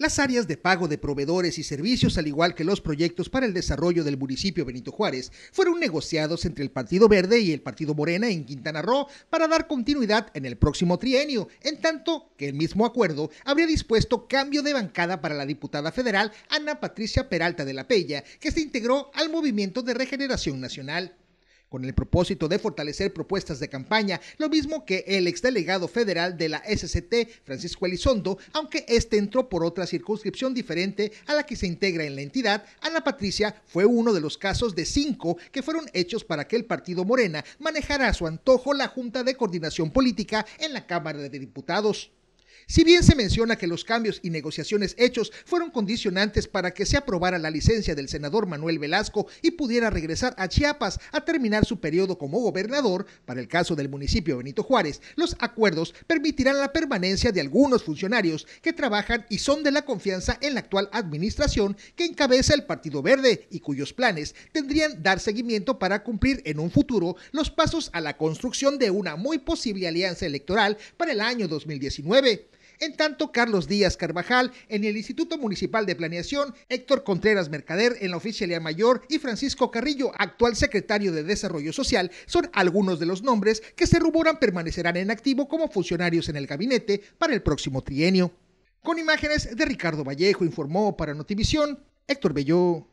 Las áreas de pago de proveedores y servicios, al igual que los proyectos para el desarrollo del municipio Benito Juárez, fueron negociados entre el Partido Verde y el Partido Morena en Quintana Roo para dar continuidad en el próximo trienio, en tanto que el mismo acuerdo habría dispuesto cambio de bancada para la diputada federal Ana Patricia Peralta de la Pella, que se integró al Movimiento de Regeneración Nacional con el propósito de fortalecer propuestas de campaña, lo mismo que el exdelegado federal de la SCT, Francisco Elizondo, aunque este entró por otra circunscripción diferente a la que se integra en la entidad, Ana Patricia fue uno de los casos de cinco que fueron hechos para que el partido Morena manejara a su antojo la Junta de Coordinación Política en la Cámara de Diputados. Si bien se menciona que los cambios y negociaciones hechos fueron condicionantes para que se aprobara la licencia del senador Manuel Velasco y pudiera regresar a Chiapas a terminar su periodo como gobernador, para el caso del municipio Benito Juárez, los acuerdos permitirán la permanencia de algunos funcionarios que trabajan y son de la confianza en la actual administración que encabeza el Partido Verde y cuyos planes tendrían dar seguimiento para cumplir en un futuro los pasos a la construcción de una muy posible alianza electoral para el año 2019. En tanto, Carlos Díaz Carvajal en el Instituto Municipal de Planeación, Héctor Contreras Mercader en la Oficialía Mayor y Francisco Carrillo, actual secretario de Desarrollo Social, son algunos de los nombres que se rumoran permanecerán en activo como funcionarios en el gabinete para el próximo trienio. Con imágenes de Ricardo Vallejo informó para Notivisión Héctor Belló.